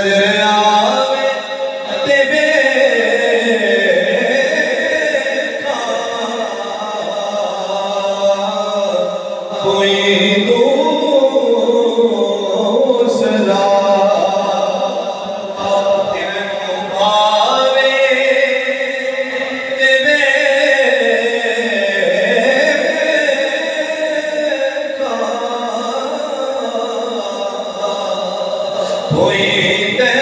puede ver போயிட்ட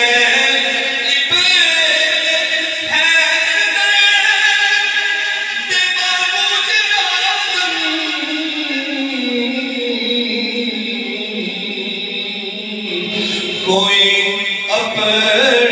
کوئی اپنے